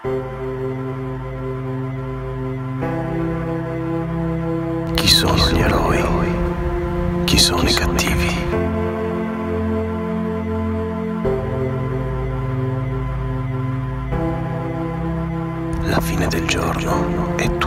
Chi sono gli eroi? Chi sono i cattivi? La fine del giorno è